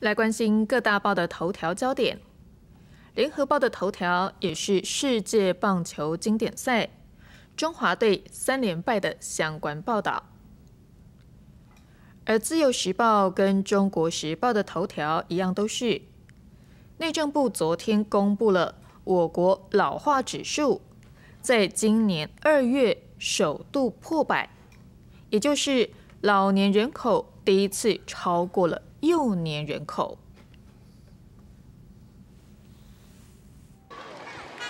来关心各大报的头条焦点。联合报的头条也是世界棒球经典赛中华队三连败的相关报道。而自由时报跟中国时报的头条一样，都是内政部昨天公布了我国老化指数，在今年二月首度破百，也就是老年人口第一次超过了。幼年人口。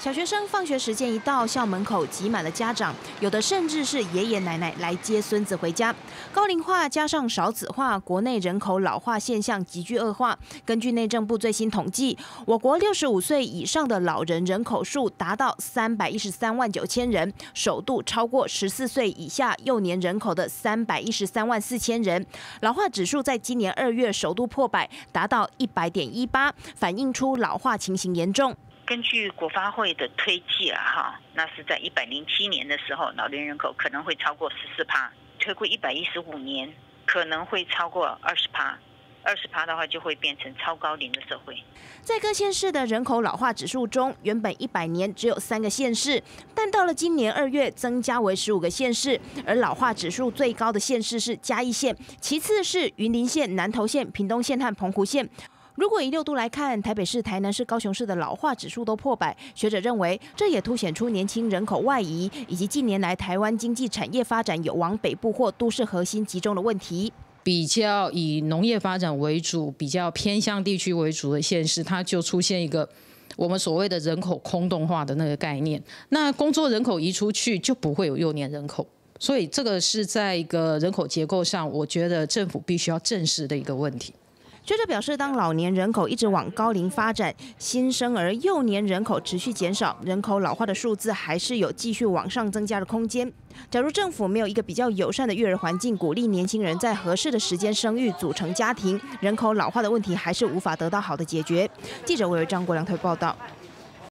小学生放学时间一到，校门口挤满了家长，有的甚至是爷爷奶奶来接孙子回家。高龄化加上少子化，国内人口老化现象急剧恶化。根据内政部最新统计，我国六十五岁以上的老人人口数达到三百一十三万九千人，首度超过十四岁以下幼年人口的三百一十三万四千人。老化指数在今年二月首度破百，达到一百点一八，反映出老化情形严重。根据国发会的推计啊，哈，那是在一百零七年的时候，老年人口可能会超过十四趴；推过一百一十五年，可能会超过二十趴。二十趴的话，就会变成超高龄的社会。在各县市的人口老化指数中，原本一百年只有三个县市，但到了今年二月，增加为十五个县市。而老化指数最高的县市是嘉义县，其次是云林县、南投县、屏东县和澎湖县。如果以六度来看，台北市、台南市、高雄市的老化指数都破百，学者认为这也凸显出年轻人口外移，以及近年来台湾经济产业发展有往北部或都市核心集中的问题。比较以农业发展为主、比较偏向地区为主的县市，它就出现一个我们所谓的人口空洞化的那个概念。那工作人口移出去，就不会有幼年人口，所以这个是在一个人口结构上，我觉得政府必须要正视的一个问题。学者表示，当老年人口一直往高龄发展，新生儿幼年人口持续减少，人口老化的数字还是有继续往上增加的空间。假如政府没有一个比较友善的育儿环境，鼓励年轻人在合适的时间生育、组成家庭，人口老化的问题还是无法得到好的解决。记者韦张国良台报道。